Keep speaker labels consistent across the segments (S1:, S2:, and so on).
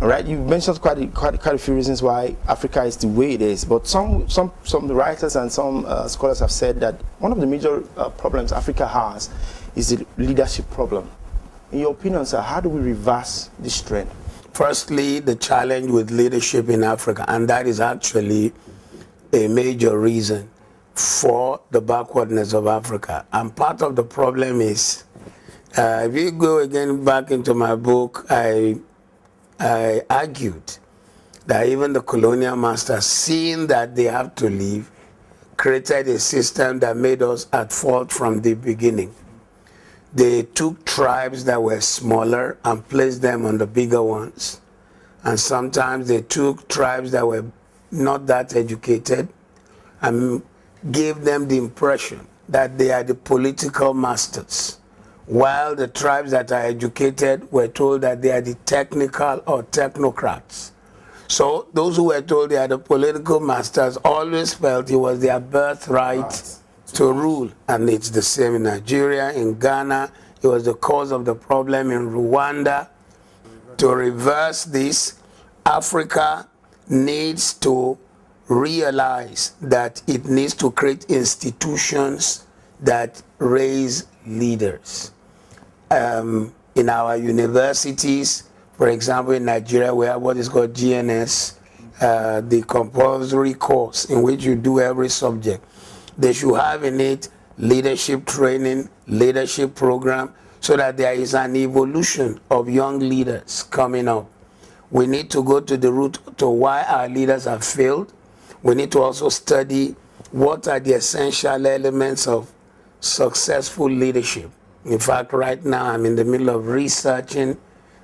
S1: Right, you mentioned quite a, quite, quite a few reasons why Africa is the way it is, but some some some writers and some uh, scholars have said that one of the major uh, problems Africa has is the leadership problem. In your opinion, sir, how do we reverse this trend?
S2: Firstly, the challenge with leadership in Africa, and that is actually a major reason for the backwardness of Africa. And part of the problem is, uh, if you go again back into my book, I I argued that even the colonial masters, seeing that they have to leave, created a system that made us at fault from the beginning. They took tribes that were smaller and placed them on the bigger ones. And sometimes they took tribes that were not that educated and gave them the impression that they are the political masters while the tribes that are educated were told that they are the technical or technocrats. So those who were told they are the political masters always felt it was their birthright right. to rule. And it's the same in Nigeria, in Ghana. It was the cause of the problem in Rwanda. To reverse this, Africa needs to realize that it needs to create institutions that raise leaders um, in our universities, for example, in Nigeria, we have what is called GNS, uh, the compulsory course in which you do every subject. They should have in it leadership training, leadership program, so that there is an evolution of young leaders coming up. We need to go to the root to why our leaders have failed. We need to also study what are the essential elements of successful leadership. In fact, right now I'm in the middle of researching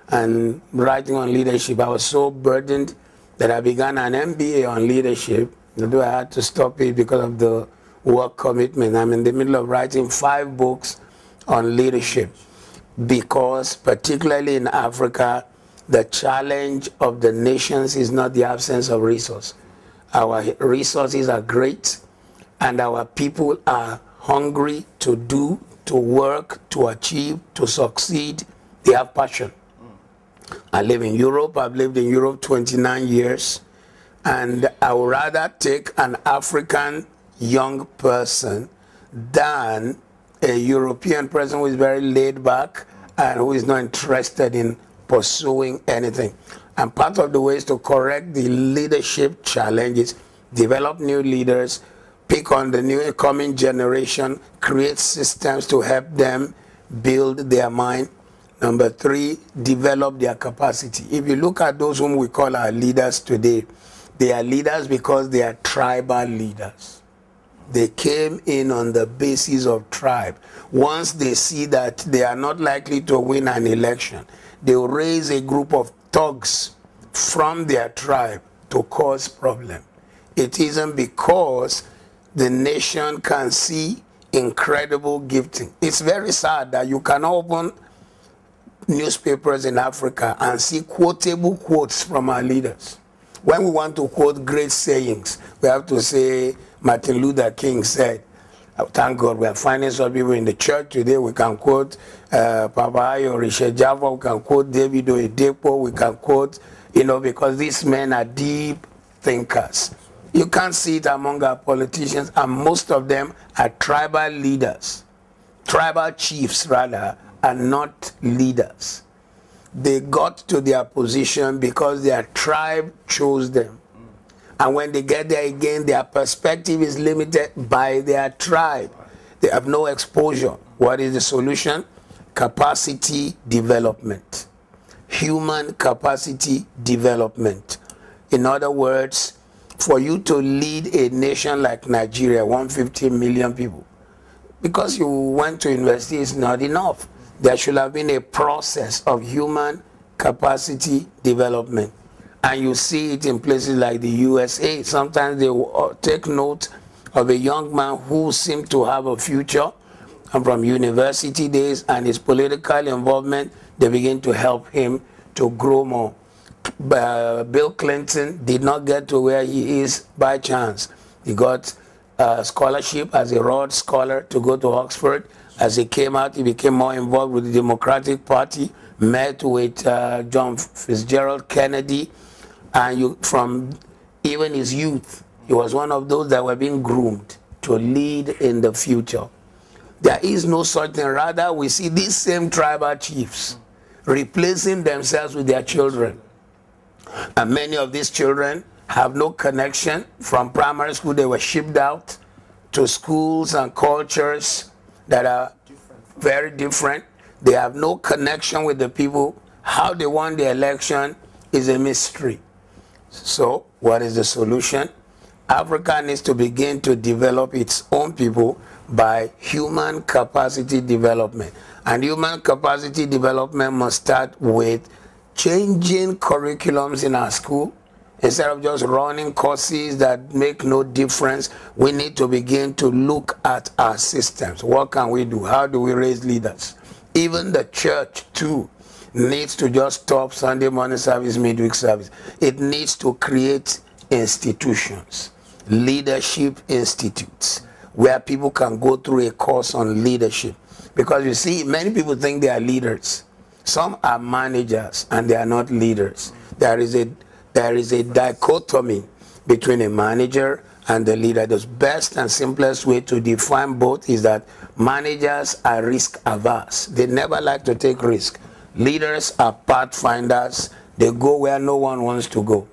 S2: and writing on leadership. I was so burdened that I began an MBA on leadership, although I had to stop it because of the work commitment. I'm in the middle of writing five books on leadership because, particularly in Africa, the challenge of the nations is not the absence of resource. Our resources are great, and our people are hungry to do to work, to achieve, to succeed. They have passion. I live in Europe. I've lived in Europe 29 years. And I would rather take an African young person than a European person who is very laid back and who is not interested in pursuing anything. And part of the way is to correct the leadership challenges, develop new leaders, pick on the new coming generation, create systems to help them build their mind. Number three, develop their capacity. If you look at those whom we call our leaders today, they are leaders because they are tribal leaders. They came in on the basis of tribe. Once they see that they are not likely to win an election, they will raise a group of thugs from their tribe to cause problem. It isn't because the nation can see incredible gifting. It's very sad that you can open newspapers in Africa and see quotable quotes from our leaders. When we want to quote great sayings, we have to say Martin Luther King said, oh, Thank God we are finding some people in the church today. We can quote uh, Papa Ayo Java, we can quote David Oyedepo, we can quote, you know, because these men are deep thinkers. You can't see it among our politicians, and most of them are tribal leaders, tribal chiefs rather, and not leaders. They got to their position because their tribe chose them. And when they get there again, their perspective is limited by their tribe. They have no exposure. What is the solution? Capacity development. Human capacity development. In other words, for you to lead a nation like Nigeria, 150 million people, because you went to university is not enough. There should have been a process of human capacity development. And you see it in places like the USA. Sometimes they uh, take note of a young man who seemed to have a future and from university days and his political involvement, they begin to help him to grow more uh, Bill Clinton did not get to where he is by chance. He got a scholarship as a Rhodes Scholar to go to Oxford, As he came out, he became more involved with the Democratic Party, met with uh, John Fitzgerald Kennedy, and you, from even his youth, he was one of those that were being groomed to lead in the future. There is no such thing. Rather, we see these same tribal chiefs replacing themselves with their children. And many of these children have no connection from primary school. They were shipped out to schools and cultures that are very different. They have no connection with the people. How they won the election is a mystery. So, what is the solution? Africa needs to begin to develop its own people by human capacity development. And human capacity development must start with changing curriculums in our school. Instead of just running courses that make no difference, we need to begin to look at our systems. What can we do? How do we raise leaders? Even the church, too, needs to just stop Sunday morning service, midweek service. It needs to create institutions, leadership institutes, where people can go through a course on leadership. Because you see, many people think they are leaders. Some are managers and they are not leaders. There is a, there is a dichotomy between a manager and the leader. The best and simplest way to define both is that managers are risk averse. They never like to take risk. Leaders are pathfinders. They go where no one wants to go.